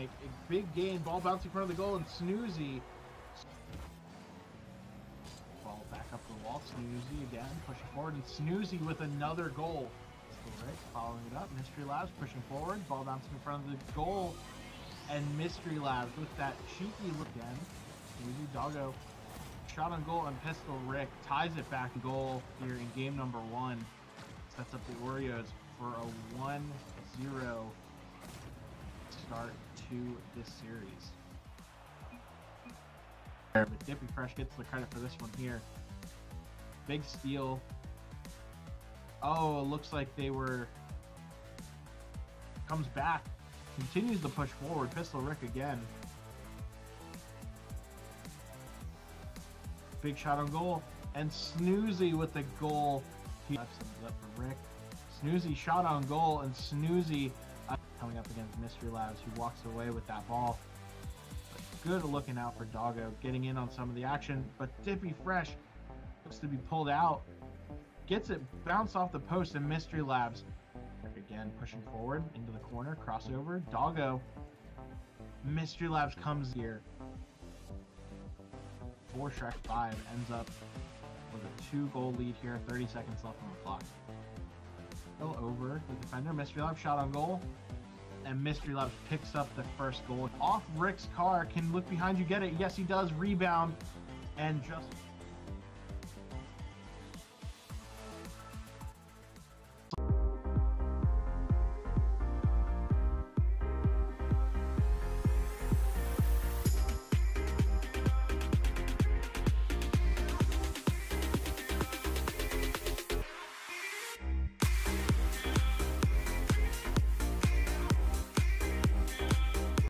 A big gain, ball bouncing in front of the goal, and Snoozy. Ball back up the wall, Snoozy again, pushing forward, and Snoozy with another goal. Rick following it up, Mystery Labs pushing forward, ball bouncing in front of the goal, and Mystery Labs with that cheeky look again. Snoozy Doggo shot on goal, and Pistol Rick ties it back goal here in game number one. Sets up the Oreos for a 1 0 start to this series. But Dippy Fresh gets the credit for this one here. Big steal. Oh, it looks like they were. Comes back. Continues to push forward. Pistol Rick again. Big shot on goal. And Snoozy with the goal. He left for Rick. Snoozy shot on goal, and Snoozy coming up against Mystery Labs, who walks away with that ball. Good looking out for Doggo, getting in on some of the action. But Dippy Fresh looks to be pulled out. Gets it bounced off the post, and Mystery Labs again pushing forward into the corner, crossover. Doggo. Mystery Labs comes here. Four Shrek 5 ends up with a two goal lead here, 30 seconds left on the clock. Still over the defender. Mystery Labs shot on goal. And Mystery Labs picks up the first goal. Off Rick's car. Can look behind you, get it. Yes, he does. Rebound. And just